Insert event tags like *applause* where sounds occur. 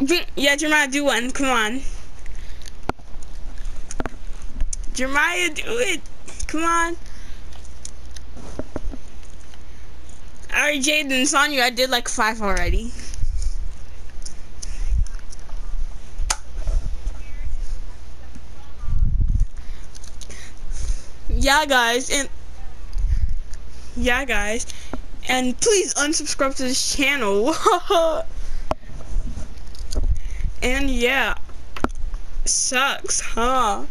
Yeah, Jeremiah, do one. Come on. Jeremiah, do it. Come on. Alright, Jaden, it's on you. I did like five already. Yeah, guys, and yeah, guys, and please unsubscribe to this channel. *laughs* and yeah, sucks, huh?